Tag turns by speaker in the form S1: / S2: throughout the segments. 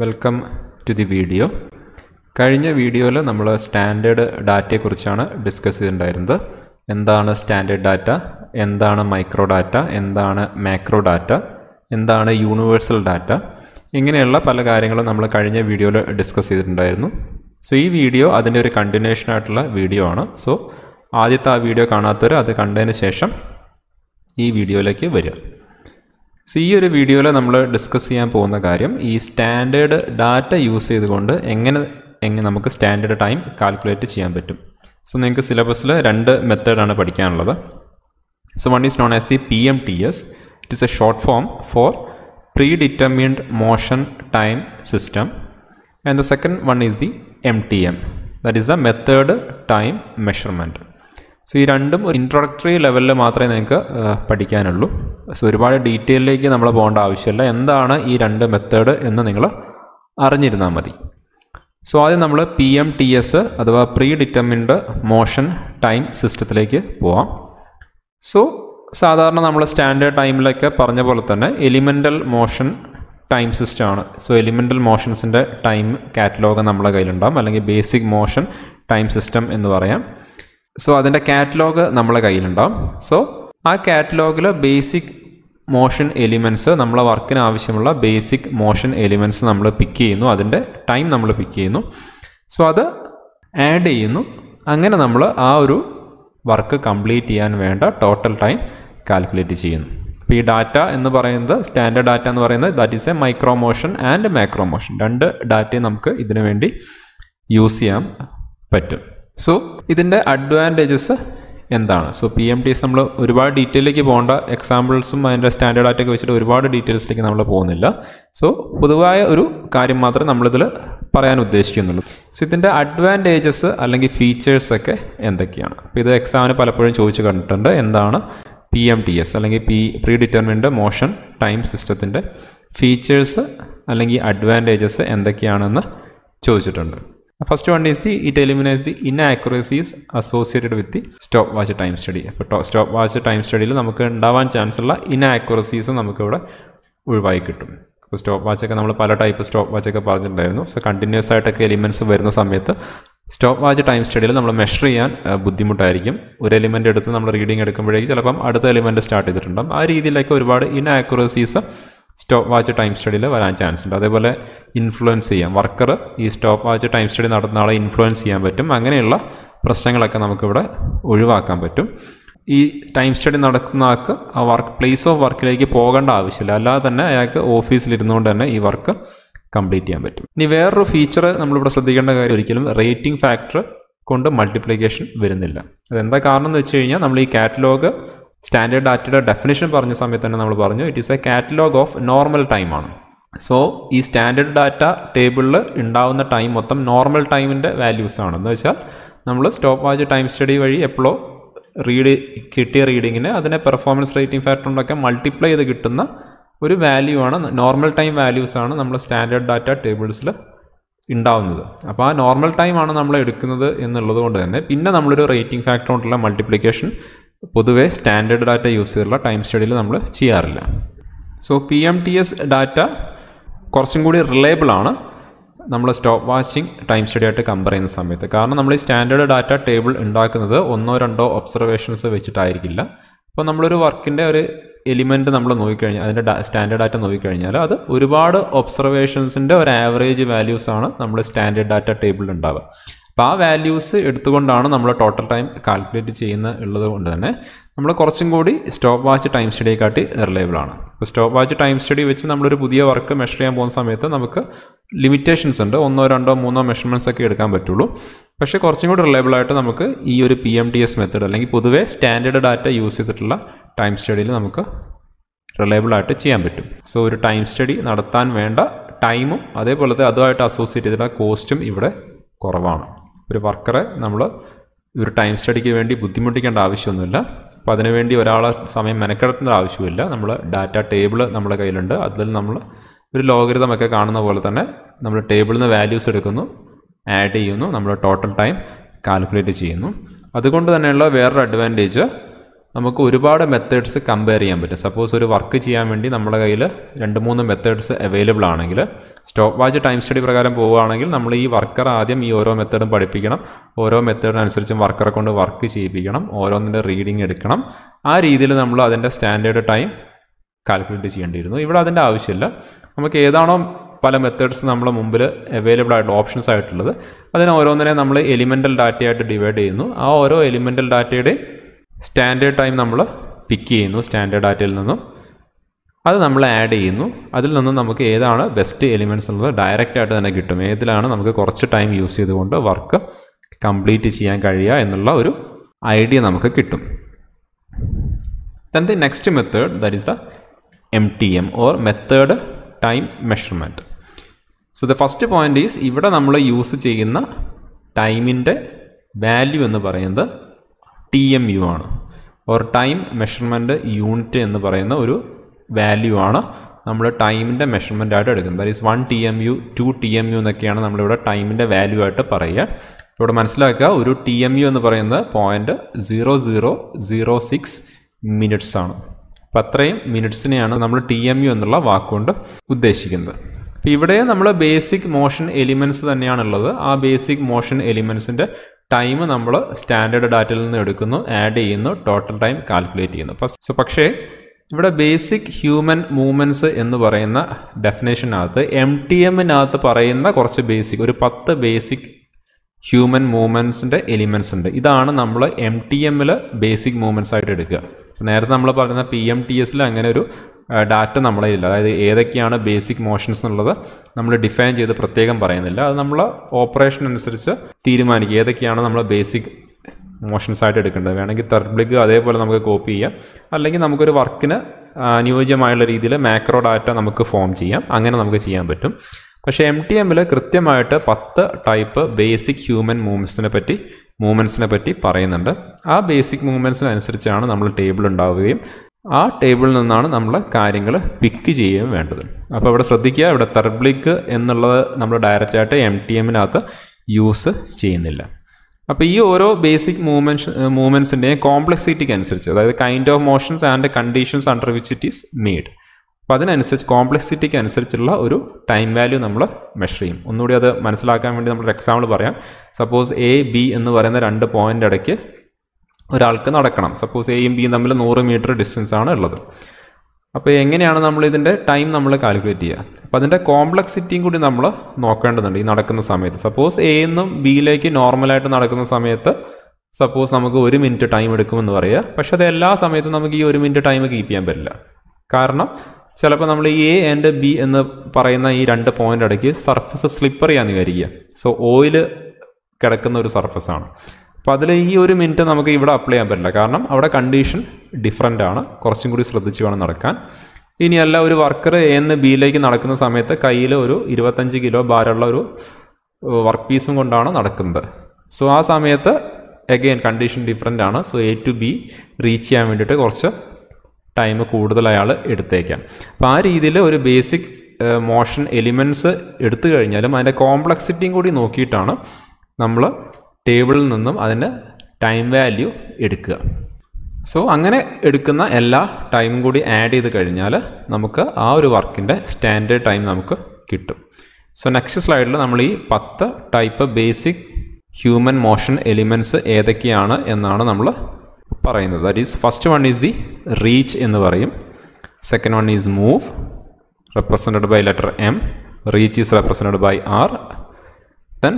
S1: Welcome to the video കഴിഞ്ഞ വീഡിയോയിൽ നമ്മൾ സ്റ്റാൻഡേർഡ് ഡാറ്റയെക്കുറിച്ചാണ് ഡിസ്കസ് ചെയ്തിട്ടുണ്ടായിരുന്നത്. എന്താണ് സ്റ്റാൻഡേർഡ് ഡാറ്റ എന്താണ് മൈക്രോ ഡാറ്റ എന്താണ് മാക്രോ ഡാറ്റ എന്താണ് യൂണിവേഴ്സൽ ഡാറ്റ ഇങ്ങനെയുള്ള പല കാര്യങ്ങളും നമ്മൾ കഴിഞ്ഞ വീഡിയോയിൽ ഡിസ്കസ് ചെയ്തിട്ടുണ്ടായിരുന്നു. സോ ഈ വീഡിയോ അതിന്റെ ഒരു കണ്ടിന്യൂഷൻ ആയിട്ടുള്ള വീഡിയോ ആണ്. സോ ആദ്യത്തെ ആ വീഡിയോ കാണാത്തവർ അത് കണ്ടതിന് ശേഷം ഈ വീഡിയോയിലേക്ക് വരിക. സോ ഈ ഒരു വീഡിയോയിൽ നമ്മൾ ഡിസ്കസ് ചെയ്യാൻ പോകുന്ന കാര്യം ഈ സ്റ്റാൻഡേർഡ് ഡാറ്റ യൂസ് ചെയ്തുകൊണ്ട് എങ്ങനെ എങ്ങനെ നമുക്ക് സ്റ്റാൻഡേർഡ് ടൈം കാൽക്കുലേറ്റ് ചെയ്യാൻ പറ്റും. സോ നിങ്ങൾക്ക് സിലബസിൽ രണ്ട് മെത്തേഡാണ് പഠിക്കാനുള്ളത്. So one is known as the P M T S it is a short form for predetermined motion time system and the second one is the M T M that is the method time measurement so ഈ രണ്ടും ഒരു introductory ലെവലിൽ മാത്രമേ നിങ്ങൾക്ക് പഠിക്കാനുള്ളൂ. So ഒരുപാട് ഡീറ്റെയിലേക്ക് നമ്മൾ പോകേണ്ട ആവശ്യമില്ല. എന്താണ് ഈ രണ്ട് മെത്തേഡ് എന്ന് നിങ്ങൾ അറിഞ്ഞിരുന്നാൽ മതി. സോ ആദ്യം നമ്മൾ പി എം ടി എസ് അഥവാ പ്രീ ഡിറ്റർമിൻഡ് മോഷൻ ടൈം സിസ്റ്റത്തിലേക്ക് പോവാം. സോ സാധാരണ നമ്മൾ സ്റ്റാൻഡേർഡ് ടൈമിലൊക്കെ പറഞ്ഞ പോലെ തന്നെ എലിമെന്റൽ മോഷൻ ടൈം സിസ്റ്റമാണ് സോ എലിമെന്റൽ മോഷൻസിന്റെ ടൈം കാറ്റലോഗ് നമ്മുടെ കയ്യിലുണ്ടാകും അല്ലെങ്കിൽ ബേസിക് മോഷൻ ടൈം സിസ്റ്റം എന്ന് പറയാം. സോ അതിന്റെ കാറ്റലോഗ് നമ്മളെ കയ്യിലുണ്ടാവും. സോ ആ കാറ്റലോഗിൽ ബേസിക് മോഷൻ എലിമെന്റ്സ് നമ്മളെ വർക്കിന് ആവശ്യമുള്ള ബേസിക് മോഷൻ എലിമെന്റ്സ് നമ്മൾ പിക്ക് ചെയ്യുന്നു. അതിന്റെ ടൈം നമ്മൾ പിക്ക് ചെയ്യുന്നു. സോ അത് ആഡ് ചെയ്യുന്നു. അങ്ങനെ നമ്മൾ ആ ഒരു വർക്ക് കംപ്ലീറ്റ് ചെയ്യാൻ വേണ്ട ടോട്ടൽ ടൈം കാൽക്കുലേറ്റ് ചെയ്യുന്നു. അപ്പോൾ ഈ ഡാറ്റ എന്ന് പറയുന്നത് സ്റ്റാൻഡേർഡ് ഡാറ്റ എന്ന് പറയുന്നത് that is a micro motion and macro motion രണ്ട് ഡാറ്റയും നമുക്ക് ഇതിനു വേണ്ടി യൂസ് ചെയ്യാൻ പറ്റും. സോ ഇതിന്റെ അഡ്വാന്റേജസ് എന്താണ്? So P M T S നമ്മൾ ഒരുപാട് ഡീറ്റെയിലേക്ക് പോകേണ്ട എക്സാമ്പിൾസും അതിന്റെ സ്റ്റാൻഡേർഡ് ആയിട്ടൊക്കെ വെച്ചിട്ട് ഒരുപാട് ഡീറ്റെയിൽസിലേക്ക് നമ്മൾ പോകുന്നില്ല. സോ പൊതുവായ ഒരു കാര്യം മാത്രമേ നമ്മളിതിൽ പറയാൻ ഉദ്ദേശിക്കുന്നുള്ളൂ. സോ ഇതിന്റെ അഡ്വാന്റേജസ് അല്ലെങ്കിൽ ഫീച്ചേഴ്സൊക്കെ എന്തൊക്കെയാണ്? അപ്പോൾ ഇത് എക്സാമിന് പലപ്പോഴും ചോദിച്ചു കണ്ടിട്ടുണ്ട്. എന്താണ്? പി എം ടി എസ് അല്ലെങ്കിൽ P predetermined motion time സിസ്റ്റത്തിന്റെ ഫീച്ചേഴ്സ് അല്ലെങ്കിൽ അഡ്വാന്റേജസ് എന്തൊക്കെയാണെന്ന് ചോദിച്ചിട്ടുണ്ട്. First one is the it eliminates the inaccuracies associated with the stopwatch time study അപ്പോൾ സ്റ്റോപ്പ് വാച്ച് ടൈം സ്റ്റഡിയിൽ നമുക്ക് ഉണ്ടാവാൻ ചാൻസ് ഉള്ള ഇൻആക്യുറസീസ് നമുക്കിവിടെ ഒഴിവായി കിട്ടും. അപ്പോൾ സ്റ്റോപ്പ് വാച്ചൊക്കെ നമ്മൾ പല ടൈപ്പ് സ്റ്റോപ്പ് വാച്ചൊക്കെ പറഞ്ഞിട്ടുണ്ടായിരുന്നു. സോ കണ്ടിന്യൂസ് ആയിട്ടൊക്കെ എലിമെന്റ്സ് വരുന്ന സമയത്ത് സ്റ്റോപ്പ് വാച്ച് ടൈം സ്റ്റഡിയിൽ നമ്മൾ മെഷർ ചെയ്യാൻ ബുദ്ധിമുട്ടായിരിക്കും. ഒരു എലിമെന്റ് എടുത്ത് നമ്മൾ റീഡിംഗ് എടുക്കുമ്പോഴേക്കും ചിലപ്പം അടുത്ത എലിമെന്റ് സ്റ്റാർട്ട് ചെയ്തിട്ടുണ്ടാകും ആ രീതിയിലൊക്കെ ഒരുപാട് ഇൻആക്യുറസീസ് സ്റ്റോപ്പ് വാച്ച് ടൈം സ്റ്റഡിയിൽ വരാൻ ചാൻസ് ഉണ്ട്. അതേപോലെ ഇൻഫ്ലുവൻസ് ചെയ്യാം. വർക്കർ ഈ സ്റ്റോപ്പ് വാച്ച് ടൈം സ്റ്റഡി നടത്തുന്ന ആളെ ഇൻഫ്ലുവൻസ് ചെയ്യാൻ പറ്റും. അങ്ങനെയുള്ള പ്രശ്നങ്ങളൊക്കെ നമുക്കിവിടെ ഒഴിവാക്കാൻ പറ്റും. ഈ ടൈം സ്റ്റഡി നടക്കുന്ന ആൾക്ക് ആ വർക്ക് പ്ലേസ് ഓഫ് വർക്കിലേക്ക് പോകേണ്ട ആവശ്യമില്ല. അല്ലാതെ തന്നെ അയാൾക്ക് ഓഫീസിലിരുന്നുകൊണ്ട് തന്നെ ഈ വർക്ക് കംപ്ലീറ്റ് ചെയ്യാൻ പറ്റും. ഇനി വേറൊരു ഫീച്ചർ നമ്മളിവിടെ ശ്രദ്ധിക്കേണ്ട കാര്യം ഒരിക്കലും റേറ്റിംഗ് ഫാക്ടർ കൊണ്ട് മൾട്ടിപ്ലിക്കേഷൻ വരുന്നില്ല. അതെന്താ കാരണം എന്ന് വെച്ച് കഴിഞ്ഞാൽ നമ്മൾ ഈ കാറ്റലോഗ് സ്റ്റാൻഡേർഡ് ഡാറ്റയുടെ ഡെഫിനേഷൻ പറഞ്ഞ സമയത്ത് തന്നെ നമ്മൾ പറഞ്ഞു it is a catalogue of normal time ആണ്. സോ ഈ സ്റ്റാൻഡേർഡ് ഡാറ്റ ടേബിളിൽ ഉണ്ടാവുന്ന ടൈം മൊത്തം നോർമൽ ടൈമിന്റെ വാല്യൂസ് ആണ്. എന്ന് വെച്ചാൽ നമ്മൾ സ്റ്റോപ്പ് വാച്ച് ടൈം സ്റ്റഡി വഴി എപ്പോഴോ റീഡ് കിട്ടിയ റീഡിങ്ങിന് അതിനെ പെർഫോമൻസ് റേറ്റിംഗ് ഫാക്ടർ കൊണ്ടൊക്കെ മൾട്ടിപ്ലൈ ചെയ്ത് കിട്ടുന്ന ഒരു വാല്യൂ ആണ് നോർമൽ ടൈം വാല്യൂസ് ആണ് നമ്മൾ സ്റ്റാൻഡേർഡ് ഡാറ്റ ടേബിൾസിൽ ഉണ്ടാവുന്നത്. അപ്പോൾ ആ നോർമൽ ടൈം ആണ് നമ്മൾ എടുക്കുന്നത് എന്നുള്ളത് കൊണ്ട് തന്നെ പിന്നെ നമ്മളൊരു റേറ്റിംഗ് ഫാക്ടർ കൊണ്ടുള്ള മൾട്ടിപ്ലിക്കേഷൻ പൊതുവെ സ്റ്റാൻഡേർഡ് ഡാറ്റ യൂസ് ചെയ്തുള്ള ടൈം സ്റ്റഡിയിൽ നമ്മൾ ചെയ്യാറില്ല. So P M T S data കുറച്ചും കൂടി റിലയബിൾ ആണ്. നമ്മൾ സ്റ്റോപ്പ് വാച്ചിങ് ടൈം സ്റ്റഡി ആയിട്ട് കമ്പയർ ചെയ്യുന്ന സമയത്ത്. കാരണം നമ്മൾ ഈ സ്റ്റാൻഡേർഡ് ഡാറ്റ ടേബിൾ ഉണ്ടാക്കുന്നത് ഒന്നോ രണ്ടോ ഒബ്സർവേഷൻസ് വെച്ചിട്ടായിരിക്കില്ല. അപ്പോൾ നമ്മളൊരു വർക്കിന്റെ ഒരു എലിമെന്റ് നമ്മൾ നോക്കിക്കഴിഞ്ഞാൽ അതിന്റെ സ്റ്റാൻഡേർഡ് ഡാറ്റ നോക്കിക്കഴിഞ്ഞാൽ അത് ഒരുപാട് ഒബ്സർവേഷൻസിന്റെ ഒരു ആവറേജ് വാല്യൂസ് ആണ് നമ്മൾ സ്റ്റാൻഡേർഡ് ഡാറ്റ ടേബിളിൽ ഉണ്ടാവുക. അപ്പോൾ ആ വാല്യൂസ് എടുത്തുകൊണ്ടാണ് നമ്മൾ ടോട്ടൽ ടൈം കാൽക്കുലേറ്റ് ചെയ്യുന്ന ഉള്ളത് കൊണ്ട് തന്നെ നമ്മൾ കുറച്ചും കൂടി സ്റ്റോപ്പ് വാച്ച് ടൈം സ്റ്റഡിയെക്കാട്ടി റിലയബിൾ ആണ്. അപ്പോൾ സ്റ്റോപ്പ് വാച്ച് ടൈം സ്റ്റഡി വെച്ച് നമ്മളൊരു പുതിയ വർക്ക് മെഷർ ചെയ്യാൻ പോകുന്ന സമയത്ത് നമുക്ക് ലിമിറ്റേഷൻസ് ഉണ്ട്. ഒന്നോ രണ്ടോ മൂന്നോ മെഷർമെന്റ്സ് ഒക്കെ എടുക്കാൻ പറ്റുള്ളൂ. പക്ഷേ കുറച്ചും കൂടി റിലയബിൾ ആയിട്ട് നമുക്ക് ഈ ഒരു P M T S method അല്ലെങ്കിൽ പൊതുവേ സ്റ്റാൻഡേർഡ് ഡാറ്റ യൂസ് ചെയ്തിട്ടുള്ള ടൈം സ്റ്റഡിയിൽ നമുക്ക് റിലയബിൾ ആയിട്ട് ചെയ്യാൻ പറ്റും. സോ ഒരു ടൈം സ്റ്റഡി നടത്താൻ വേണ്ട ടൈമും അതേപോലത്തെ അതുമായിട്ട് അസോസിയേറ്റ് ചെയ്തിട്ടുള്ള കോസ്റ്റും ഇവിടെ കുറവാണ്. ഒരു വർക്കറെ നമ്മൾ ഒരു ടൈം സ്റ്റഡിക്ക് വേണ്ടി ബുദ്ധിമുട്ടിക്കേണ്ട ആവശ്യമൊന്നുമില്ല. അപ്പോൾ അതിനുവേണ്ടി ഒരാളെ സമയം മെനക്കെടുത്തേണ്ട ആവശ്യമില്ല നമ്മൾ ഡാറ്റ ടേബിൾ നമ്മുടെ കയ്യിലുണ്ട്. അതിൽ നമ്മൾ ഒരു ലോഗരിതം ഒക്കെ കാണുന്ന പോലെ തന്നെ നമ്മൾ ടേബിളിൽ നിന്ന് വാല്യൂസ് എടുക്കുന്നു ആഡ് ചെയ്യുന്നു നമ്മൾ ടോട്ടൽ ടൈം കാൽക്കുലേറ്റ് ചെയ്യുന്നു. അതുകൊണ്ട് തന്നെയുള്ള വേറൊരു അഡ്വാന്റേജ് നമുക്ക് ഒരുപാട് മെത്തേഡ്സ് കമ്പയർ ചെയ്യാൻ പറ്റും. സപ്പോസ് ഒരു വർക്ക് ചെയ്യാൻ വേണ്ടി നമ്മുടെ കയ്യിൽ രണ്ട് മൂന്ന് മെത്തേഡ്സ് അവൈലബിൾ ആണെങ്കിൽ സ്റ്റോപ്പ് വാച്ച് ടൈം സ്റ്റഡി പ്രകാരം പോവുകയാണെങ്കിൽ നമ്മൾ ഈ വർക്കർ ആദ്യം ഈ ഓരോ മെത്തേഡും പഠിപ്പിക്കണം. ഓരോ മെത്തേഡിനനുസരിച്ചും വർക്കറെ കൊണ്ട് വർക്ക് ചെയ്യിപ്പിക്കണം. ഓരോന്നിന്റെ റീഡിങ് എടുക്കണം. ആ രീതിയിൽ നമ്മൾ അതിന്റെ സ്റ്റാൻഡേർഡ് ടൈം കാൽക്കുലേറ്റ് ചെയ്യേണ്ടിയിരുന്നു. ഇവിടെ അതിന്റെ ആവശ്യമില്ല. നമുക്ക് ഏതാണോ പല മെത്തേഡ്സ് നമ്മളെ മുമ്പിൽ അവൈലബിൾ ആയിട്ടുള്ള ഓപ്ഷൻസ് ആയിട്ടുള്ളത്. അതിനെ ഓരോന്നിനെ നമ്മൾ എലിമെന്റൽ ഡാറ്റയായിട്ട് ഡിവൈഡ് ചെയ്യുന്നു. ആ ഓരോ എലിമെന്റൽ ഡാറ്റയുടെയും സ്റ്റാൻഡേർഡ് ടൈം നമ്മൾ പിക്ക് ചെയ്യുന്നു സ്റ്റാൻഡേർഡ് ഡാറ്റയിൽ നിന്നും. അത് നമ്മൾ ആഡ് ചെയ്യുന്നു. അതിൽ നിന്നും നമുക്ക് ഏതാണ് ബെസ്റ്റ് എലിമെന്റ്സ് എന്നുള്ളത് ഡയറക്റ്റ് ആയിട്ട് തന്നെ കിട്ടും. ഏതിലാണ് നമുക്ക് കുറച്ച് ടൈം യൂസ് ചെയ്തുകൊണ്ട് വർക്ക് കംപ്ലീറ്റ് ചെയ്യാൻ കഴിയുക എന്നുള്ള ഒരു ഐഡിയ നമുക്ക് കിട്ടും. Then the next method that is the M T M or method time measurement so the first point is ഇവിടെ നമ്മൾ യൂസ് ചെയ്യുന്ന ടൈമിന്റെ വാല്യൂ എന്ന് പറയുന്നത് ടി എം യു ആണ്. ഓർ ടൈം മെഷർമെന്റ് യൂണിറ്റ് എന്ന് പറയുന്ന ഒരു വാല്യൂ ആണ്. നമ്മൾ ടൈമിന്റെ മെഷർമെന്റ് ആയിട്ട് എടുക്കുന്നത്. That is one T M U two T M U എന്നൊക്കെയാണ് നമ്മളിവിടെ ടൈമിന്റെ വാല്യൂ ആയിട്ട് പറയുക. ഇവിടെ മനസ്സിലാക്കുക ഒരു ടി എം യു എന്ന് പറയുന്നത് point zero zero zero six minutes ആണ്. അപ്പം അത്രയും മിനിറ്റ്സിനെയാണ് നമ്മൾ ടി എം യു എന്നുള്ള വാക്കുകൊണ്ട് ഉദ്ദേശിക്കുന്നത്. അപ്പോൾ ഇവിടെ നമ്മൾ ബേസിക് മോഷൻ എലിമെന്റ്സ് തന്നെയാണുള്ളത്. ആ ബേസിക് മോഷൻ എലിമെന്റ്സിന്റെ ടൈം നമ്മൾ സ്റ്റാൻഡേർഡ് ഡാറ്റയിൽ നിന്ന് എടുക്കുന്നു ആഡ് ചെയ്യുന്നു ടോട്ടൽ ടൈം കാൽക്കുലേറ്റ് ചെയ്യുന്നു. സോ പക്ഷേ ഇവിടെ ബേസിക് ഹ്യൂമൻ മൂവ്മെന്റ്സ് എന്ന് പറയുന്ന ഡെഫിനേഷനകത്ത് എം ടി എമ്മിനകത്ത് പറയുന്ന കുറച്ച് ബേസിക് ഒരു പത്ത് ബേസിക് ഹ്യൂമൻ മൂവ്മെന്റ്സിന്റെ എലിമെന്റ്സ് ഉണ്ട് ഇതാണ് നമ്മൾ എം ടി എമ്മിൽ ബേസിക് മൂവ്മെന്റ്സ് ആയിട്ട് എടുക്കുക. നേരത്തെ നമ്മൾ പറയുന്ന പി എം ടി എസിൽ അങ്ങനെ ഒരു ഡാറ്റ നമ്മളെ ഇല്ല. അതായത് ഏതൊക്കെയാണ് ബേസിക് മോഷൻസ് എന്നുള്ളത് നമ്മൾ ഡിഫൈൻ ചെയ്ത് പ്രത്യേകം പറയുന്നില്ല. അത് നമ്മൾ ഓപ്പറേഷൻ അനുസരിച്ച് തീരുമാനിക്കുക. ഏതൊക്കെയാണ് നമ്മൾ ബേസിക് മോഷൻസ് ആയിട്ട് എടുക്കേണ്ടത്? വേണമെങ്കിൽ തെർബ്ലിക്ക് അതേപോലെ നമുക്ക് കോപ്പി ചെയ്യാം. അല്ലെങ്കിൽ നമുക്കൊരു വർക്കിന് അനുയോജ്യമായുള്ള രീതിയിൽ മാക്രോ ഡാറ്റ നമുക്ക് ഫോം ചെയ്യാം. അങ്ങനെ നമുക്ക് ചെയ്യാൻ പറ്റും. പക്ഷേ എം ടി എമ്മിൽ കൃത്യമായിട്ട് പത്ത് ടൈപ്പ് ബേസിക് ഹ്യൂമൻ മൂവ്മെന്റ്സിനെ പറ്റി മൂവ്മെന്റ്സിനെ പറ്റി പറയുന്നുണ്ട്. ആ ബേസിക് മൂവ്മെന്റ്സിനനുസരിച്ചാണ് നമ്മൾ ടേബിൾ ഉണ്ടാവുകയും ആ ടേബിളിൽ നിന്നാണ് നമ്മൾ കാര്യങ്ങൾ പിക്ക് ചെയ്യുകയും വേണ്ടത്. അപ്പോൾ ഇവിടെ ശ്രദ്ധിക്കുക ഇവിടെ തെർബ്ലിക്ക് എന്നുള്ളത് നമ്മൾ ഡയറക്റ്റായിട്ട് എം ടി എമ്മിനകത്ത് യൂസ് ചെയ്യുന്നില്ല. അപ്പോൾ ഈ ഓരോ ബേസിക് മൂവ്മെന്റ്സ് മൂവ്മെന്റ്സിന്റെയും കോംപ്ലക്സിറ്റിക്ക് അനുസരിച്ച് അതായത് kind of motions and conditions under which it is made അപ്പോൾ അതിനനുസരിച്ച് കോംപ്ലക്സിറ്റിക്ക് അനുസരിച്ചുള്ള ഒരു ടൈം വാല്യൂ നമ്മൾ മെഷർ ചെയ്യും. ഒന്നുകൂടി അത് മനസ്സിലാക്കാൻ വേണ്ടി നമ്മളൊരു എക്സാമ്പിൾ പറയാം. സപ്പോസ് എ ബി എന്ന് പറയുന്ന രണ്ട് പോയിന്റ് ഇടയ്ക്ക് ഒരാൾക്ക് നടക്കണം. സപ്പോസ് എയും ബിയും തമ്മിൽ നൂറ് മീറ്റർ ഡിസ്റ്റൻസ് ആണ് ഉള്ളത്. അപ്പോൾ എങ്ങനെയാണ് നമ്മൾ ഇതിന്റെ ടൈം നമ്മൾ കാൽക്കുലേറ്റ് ചെയ്യുക? അപ്പോൾ അതിന്റെ കോംപ്ലക്സിറ്റിയും കൂടി നമ്മൾ നോക്കേണ്ടതുണ്ട് ഈ നടക്കുന്ന സമയത്ത്. സപ്പോസ് എ എന്നും ബിയിലേക്ക് നോർമലായിട്ട് നടക്കുന്ന സമയത്ത് സപ്പോസ് നമുക്ക് ഒരു മിനിറ്റ് ടൈം എടുക്കുമെന്ന് പറയുക. പക്ഷെ അത് എല്ലാ സമയത്തും നമുക്ക് ഈ ഒരു മിനിറ്റ് ടൈം കീപ്പ് ചെയ്യാൻ പറ്റില്ല. കാരണം ചിലപ്പോൾ നമ്മൾ എ ആൻഡ് ബി എന്ന് പറയുന്ന ഈ രണ്ട് പോയിന്റ് ഇടയ്ക്ക് സർഫസ് സ്ലിപ്പർ ചെയ്യാന്ന് വിചാരിക്കുക. സോ ഓയിൽ കിടക്കുന്ന ഒരു സർഫസാണ് അപ്പോൾ അതിൽ ഈ ഒരു മിനിറ്റ് നമുക്ക് ഇവിടെ അപ്ലൈ ചെയ്യാൻ പറ്റില്ല. കാരണം അവിടെ കണ്ടീഷൻ ഡിഫറെന്റ് ആണ്. കുറച്ചും കൂടി ശ്രദ്ധിച്ച് വേണം നടക്കാൻ. ഇനിയല്ല ഒരു വർക്കർ എ എന്ന് ബിയിലേക്ക് നടക്കുന്ന സമയത്ത് കയ്യിൽ ഒരു ഇരുപത്തഞ്ച് കിലോ ഭാരമുള്ള ഒരു വർക്ക് പീസും കൊണ്ടാണ് നടക്കുന്നത്. സോ ആ സമയത്ത് അഗെയിൻ കണ്ടീഷൻ ഡിഫറെന്റ് ആണ്. So A to B reach ചെയ്യാൻ വേണ്ടിയിട്ട് കുറച്ച് ടൈം കൂടുതൽ അയാൾ എടുത്തേക്കാം. അപ്പോൾ ആ രീതിയിൽ ഒരു ബേസിക് മോഷൻ എലിമെന്റ്സ് എടുത്തു കഴിഞ്ഞാലും അതിന്റെ കോംപ്ലക്സിറ്റിയും കൂടി നോക്കിയിട്ടാണ് നമ്മൾ ടേബിളിൽ നിന്നും അതിന്റെ ടൈം വാല്യൂ എടുക്കുക. സോ അങ്ങനെ എടുക്കുന്ന എല്ലാ ടൈമും കൂടി ആഡ് ചെയ്ത് കഴിഞ്ഞാൽ നമുക്ക് ആ ഒരു വർക്കിന്റെ സ്റ്റാൻഡേർഡ് ടൈം നമുക്ക് കിട്ടും. സോ നെക്സ്റ്റ് സ്ലൈഡിൽ നമ്മൾ ഈ പത്ത് type basic human motion elements ഏതൊക്കെയാണ് എന്നാണ് നമ്മൾ പറയുന്നത്. That is first one is the reach എന്ന് പറയും. Second one is move represented by letter M reach is represented by R then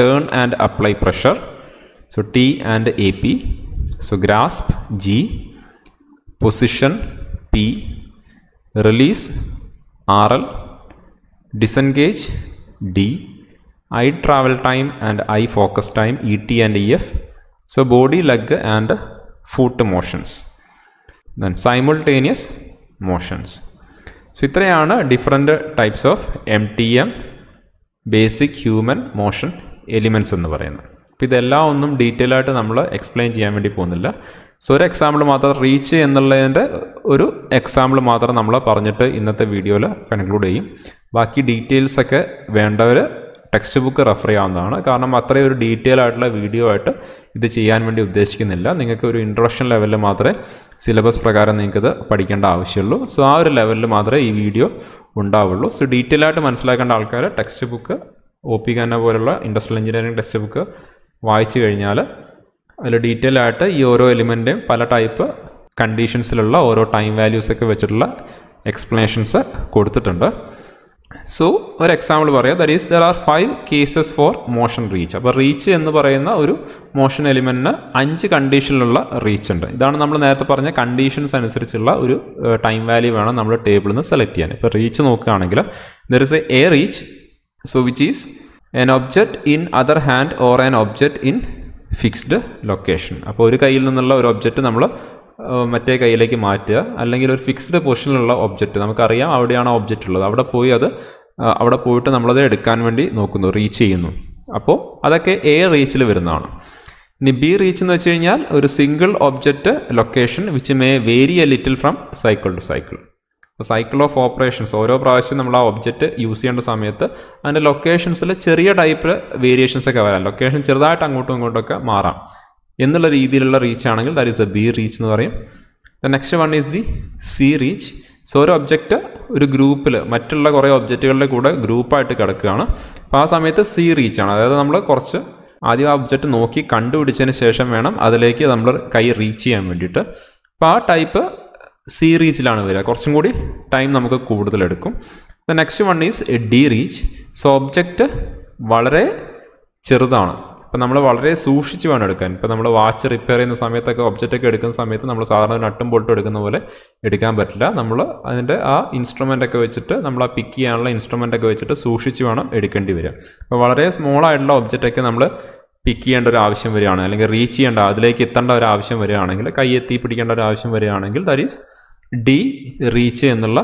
S1: turn and apply pressure so T and A P so grasp G position P release R L disengage D eye travel time and eye focus time E T and E F so body leg and foot motions then simultaneous motions so ഇത്രയാണ് different types of M T M basic human motion elements എന്ന് പറയുന്നത്. അപ്പോൾ ഇതെല്ലാം ഒന്നും detail ആയിട്ട് നമ്മൾ explain ചെയ്യാൻ വേണ്ടി പോകുന്നില്ല. സോ ഒരു എക്സാമ്പിൾ മാത്രം റീച്ച് എന്നുള്ളതിന്റെ ഒരു എക്സാമ്പിൾ മാത്രം നമ്മൾ പറഞ്ഞിട്ട് ഇന്നത്തെ വീഡിയോയിൽ കൺക്ലൂഡ് ചെയ്യും. ബാക്കി ഡീറ്റെയിൽസൊക്കെ വേണ്ടവർ ടെക്സ്റ്റ് ബുക്ക് റെഫർ ചെയ്യാവുന്നതാണ്. കാരണം അത്രയും ഒരു ഡീറ്റെയിൽ ആയിട്ടുള്ള വീഡിയോ ആയിട്ട് ഇത് ചെയ്യാൻ വേണ്ടി ഉദ്ദേശിക്കുന്നില്ല. നിങ്ങൾക്ക് ഒരു ഇൻട്രൊഡക്ഷൻ ലെവലിൽ മാത്രമേ സിലബസ് പ്രകാരം നിങ്ങൾക്കിത് പഠിക്കേണ്ട ആവശ്യമുള്ളൂ. സോ ആ ഒരു ലെവലിൽ മാത്രമേ ഈ വീഡിയോ ഉണ്ടാവുള്ളൂ. സോ ഡീറ്റെയിൽ ആയിട്ട് മനസ്സിലാക്കേണ്ട ആൾക്കാർ ടെക്സ്റ്റ് ബുക്ക് ഒ പി പോലുള്ള ഇൻഡസ്ട്രിയൽ എഞ്ചിനീയറിംഗ് ടെക്സ്റ്റ് ബുക്ക് വായിച്ചു കഴിഞ്ഞാൽ അതിൽ ഡീറ്റെയിൽ ആയിട്ട് ഈ ഓരോ എലിമെന്റേയും പല ടൈപ്പ് കണ്ടീഷൻസിലുള്ള ഓരോ ടൈം വാല്യൂസൊക്കെ വെച്ചിട്ടുള്ള എക്സ്പ്ലനേഷൻസ് കൊടുത്തിട്ടുണ്ട്. സോ ഒരു എക്സാമ്പിൾ പറയാം. That is there are five cases for motion reach അപ്പോൾ റീച്ച് എന്ന് പറയുന്ന ഒരു മോഷൻ എലിമെന്റിന് അഞ്ച് കണ്ടീഷനിലുള്ള റീച്ച് ഉണ്ട്. ഇതാണ് നമ്മൾ നേരത്തെ പറഞ്ഞ കണ്ടീഷൻസ് അനുസരിച്ചുള്ള ഒരു ടൈം വാല്യൂ വേണം നമ്മൾ ടേബിളിൽ നിന്ന് സെലക്ട് ചെയ്യാൻ. ഇപ്പോൾ റീച്ച് നോക്കുകയാണെങ്കിൽ there is a A reach so which is an object in other hand or an object in fixed location അപ്പോൾ ഒരു കയ്യിൽ നിന്നുള്ള ഒരു ഒബ്ജക്റ്റ് നമ്മൾ മറ്റേ കയ്യിലേക്ക് മാറ്റുക. അല്ലെങ്കിൽ ഒരു ഫിക്സ്ഡ് പൊസിഷനിലുള്ള ഒബ്ജക്റ്റ് നമുക്കറിയാം അവിടെയാണ് ഒബ്ജക്റ്റ് ഉള്ളത്. അവിടെ പോയി അത് അവിടെ പോയിട്ട് നമ്മളത് എടുക്കാൻ വേണ്ടി നോക്കുന്നു റീച്ച് ചെയ്യുന്നു. അപ്പോൾ അതൊക്കെ എ റീച്ചിൽ വരുന്നതാണ്. ഇനി ബി റീച്ച് എന്ന് വെച്ച് കഴിഞ്ഞാൽ ഒരു single object location which may vary a little from cycle to cycle cycle of operations ഓരോ പ്രാവശ്യം നമ്മൾ ആ ഒബ്ജക്റ്റ് യൂസ് ചെയ്യേണ്ട സമയത്ത് അതിന്റെ ലൊക്കേഷൻസിൽ ചെറിയ ടൈപ്പ് വേരിയേഷൻസ് ഒക്കെ വരാം. ലൊക്കേഷൻ ചെറുതായിട്ട് അങ്ങോട്ടും ഇങ്ങോട്ടും ഒക്കെ മാറാം. എന്നുള്ള രീതിയിലുള്ള റീച്ച് ആണെങ്കിൽ that is a B reach എന്ന് പറയും. The next one is the C reach so ഒരു ഒബ്ജക്റ്റ് ഒരു ഗ്രൂപ്പിൽ മറ്റുള്ള കുറേ ഒബ്ജക്റ്റുകളുടെ കൂടെ ഗ്രൂപ്പായിട്ട് കിടക്കുകയാണ്. അപ്പോൾ ആ സമയത്ത് സി റീച്ച് ആണ്. അതായത് നമ്മൾ കുറച്ച് ആദ്യം ആ ഒബ്ജക്റ്റ് നോക്കി കണ്ടുപിടിച്ചതിന് ശേഷം വേണം അതിലേക്ക് നമ്മൾ കൈ റീച്ച് ചെയ്യാൻ വേണ്ടിയിട്ട്. അപ്പോൾ ആ ടൈപ്പ് സി റീച്ചിലാണ് വരിക. കുറച്ചും കൂടി ടൈം നമുക്ക് കൂടുതലെടുക്കും the next one is a D reach so object വളരെ ചെറുതാണ്. ഇപ്പം നമ്മൾ വളരെ സൂക്ഷിച്ച് വേണം എടുക്കാൻ. ഇപ്പം നമ്മൾ വാച്ച് റിപ്പയർ ചെയ്യുന്ന സമയത്തൊക്കെ ഒബ്ജക്റ്റ് ഒക്കെ എടുക്കുന്ന സമയത്ത് നമ്മൾ സാധാരണ നട്ടും ബോൾട്ടും എടുക്കുന്ന പോലെ എടുക്കാൻ പറ്റില്ല. നമ്മൾ അതിന്റെ ആ ഇൻസ്ട്രുമെന്റ് ഒക്കെ വെച്ചിട്ട് നമ്മൾ ആ പിക്ക് ചെയ്യാനുള്ള ഇൻസ്ട്രുമെന്റ് ഒക്കെ വെച്ചിട്ട് സൂക്ഷിച്ച് വേണം എടുക്കേണ്ടി വരിക. അപ്പോൾ വളരെ സ്മോൾ ആയിട്ടുള്ള ഒബ്ജക്റ്റ് ഒക്കെ നമ്മൾ പിക്ക് ചെയ്യേണ്ട ഒരു ആവശ്യം വരികയാണ്. അല്ലെങ്കിൽ റീച്ച് ചെയ്യേണ്ട അതിലേക്ക് എത്തേണ്ട ഒരു ആവശ്യം വരികയാണെങ്കിൽ കൈ എത്തി പിടിക്കേണ്ട ഒരു ആവശ്യം വരികയാണെങ്കിൽ ദാറ്റ് ഈസ് ഡി റീച്ച് എന്നുള്ള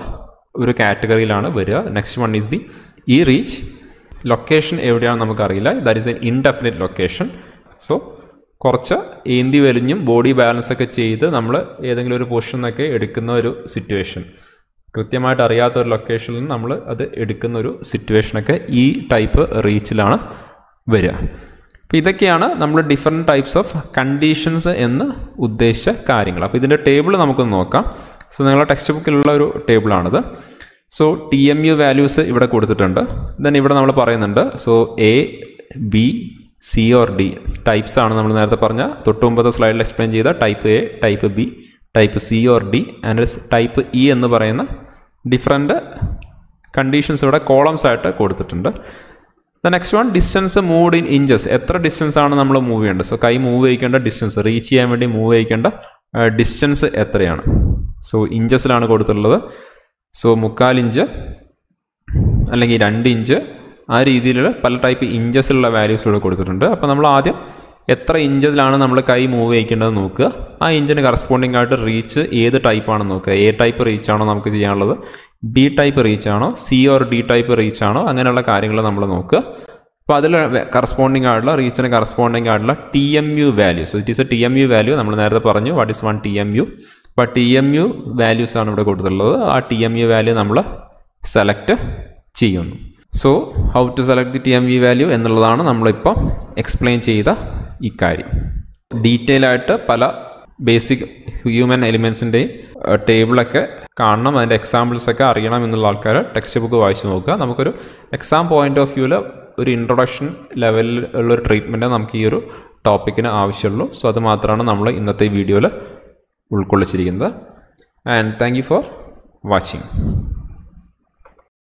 S1: ഒരു കാറ്റഗറിയിലാണ് വരിക. Next one is the E reach location എവിടെയാണെന്ന് നമുക്കറിയില്ല. That is an indefinite location so കുറച്ച് ഏന്തി വലിഞ്ഞും ബോഡി ബാലൻസ് ഒക്കെ ചെയ്ത് നമ്മൾ ഏതെങ്കിലും ഒരു പൊസിഷൻ നിന്നൊക്കെ എടുക്കുന്ന ഒരു സിറ്റുവേഷൻ കൃത്യമായിട്ട് അറിയാത്ത ഒരു ലൊക്കേഷനിൽ നിന്ന് നമ്മൾ അത് എടുക്കുന്ന ഒരു സിറ്റുവേഷനൊക്കെ ഈ ടൈപ്പ് റീച്ചിലാണ് വരിക. അപ്പോൾ ഇതൊക്കെയാണ് നമ്മൾ ഡിഫറെന്റ് ടൈപ്സ് ഓഫ് കണ്ടീഷൻസ് എന്ന് ഉദ്ദേശിച്ച കാര്യങ്ങൾ. അപ്പോൾ ഇതിന്റെ ടേബിൾ നമുക്കൊന്ന് നോക്കാം. സോ നിങ്ങളുടെ ടെക്സ്റ്റ് ബുക്കിലുള്ള ഒരു ടേബിളാണിത് so T M U values ഇവിടെ കൊടുത്തിട്ടുണ്ട്. ദെൻ ഇവിടെ നമ്മൾ പറയുന്നുണ്ട്. So A B C or D types ആണ് നമ്മൾ നേരത്തെ പറഞ്ഞ. തൊട്ട് മുമ്പത്തെ സ്ലൈഡിൽ എക്സ്പ്ലെയിൻ ചെയ്ത type A type B type C or D and type E എന്ന് പറയുന്ന ഡിഫറെന്റ് കണ്ടീഷൻസ് ഇവിടെ കോളംസ് ആയിട്ട് കൊടുത്തിട്ടുണ്ട്. The next one distance move in inches എത്ര ഡിസ്റ്റൻസ് ആണ് നമ്മൾ മൂവ് ചെയ്യേണ്ടത്? സോ കൈ മൂവ് ചെയ്യിക്കേണ്ട ഡിസ്റ്റൻസ് റീച്ച് ചെയ്യാൻ വേണ്ടി മൂവ് ചെയ്യിക്കേണ്ട ഡിസ്റ്റൻസ് എത്രയാണ്? സോ ഇഞ്ചസിലാണ് കൊടുത്തിട്ടുള്ളത്. സോ മുക്കാൽ ഇഞ്ച് അല്ലെങ്കിൽ രണ്ട് ഇഞ്ച് ആ രീതിയിലുള്ള പല ടൈപ്പ് ഇഞ്ചസിലുള്ള വാല്യൂസ് ഇവിടെ കൊടുത്തിട്ടുണ്ട്. അപ്പോൾ നമ്മൾ ആദ്യം എത്ര ഇഞ്ചസിലാണ് നമ്മൾ കൈ മൂവ് ചെയ്യിക്കേണ്ടത് നോക്കുക. ആ ഇഞ്ചിന് കറസ്പോണ്ടിങ് ആയിട്ട് റീച്ച് ഏത് ടൈപ്പാണെന്ന് നോക്കുക. എ ടൈപ്പ് റീച്ച് ആണോ നമുക്ക് ചെയ്യാനുള്ളത് ബി ടൈപ്പ് റീച്ച് ആണോ C or D type reach ആണോ അങ്ങനെയുള്ള കാര്യങ്ങൾ നമ്മൾ നോക്കുക. അപ്പോൾ അതിൽ കറസ്പോണ്ടിങ് ആയിട്ടുള്ള റീച്ചിന് കറസ്പോണ്ടിങ് ആയിട്ടുള്ള T M U value so it is a T M U value നമ്മൾ നേരത്തെ പറഞ്ഞു what is one T M U അപ്പോൾ ടി എം യു വാല്യൂസ് ആണ് ഇവിടെ കൊടുത്തിട്ടുള്ളത്. ആ ടി എം യു വാല്യൂ നമ്മൾ സെലക്ട് ചെയ്യുന്നു. So how to select the T M U value എന്നുള്ളതാണ് നമ്മളിപ്പം എക്സ്പ്ലെയിൻ ചെയ്ത ഈ കാര്യം. ഡീറ്റെയിൽ ആയിട്ട് പല ബേസിക് ഹ്യൂമൻ എലിമെൻസിന്റെയും ടേബിളൊക്കെ കാണണം. അതിന്റെ എക്സാമ്പിൾസ് ഒക്കെ അറിയണം എന്നുള്ള ആൾക്കാർ ടെക്സ്റ്റ് ബുക്ക് വായിച്ച് നോക്കുക. നമുക്കൊരു എക്സാം പോയിന്റ് ഓഫ് വ്യൂവിൽ ഒരു ഇൻട്രൊഡക്ഷൻ ലെവലിൽ ഉള്ളൊരു ട്രീറ്റ്മെന്റ് നമുക്ക് ഈ ഒരു ടോപ്പിക്കിന് ആവശ്യമുള്ളൂ. സോ അത് മാത്രമാണ് നമ്മൾ ഇന്നത്തെ വീഡിയോയിൽ ഉൾക്കൊള്ളിച്ചിരിക്കുന്നത്. And thank you for watching